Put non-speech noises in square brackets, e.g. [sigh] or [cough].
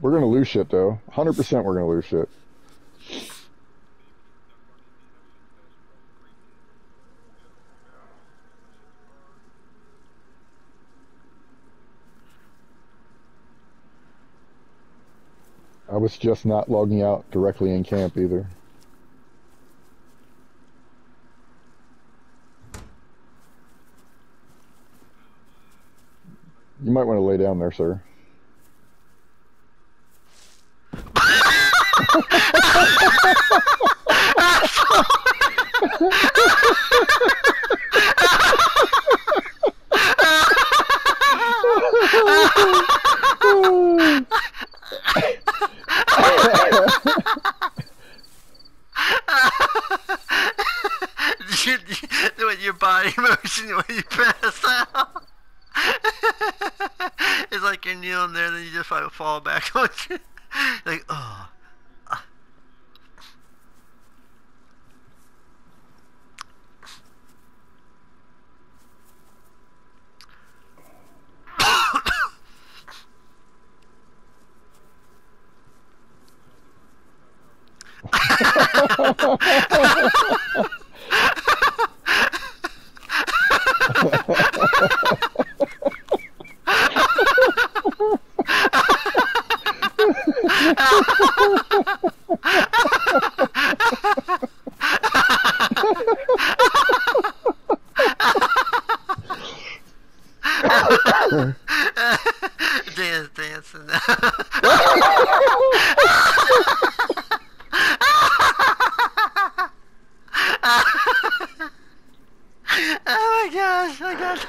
We're gonna lose shit though. 100% we're gonna lose shit. I was just not logging out directly in camp either. You might want to lay down there, sir. [laughs] With your body motion when you pass out. [laughs] it's like you're kneeling there, then you just like fall back [laughs] like, oh. Dance, dancing. [laughs] oh my gosh, I got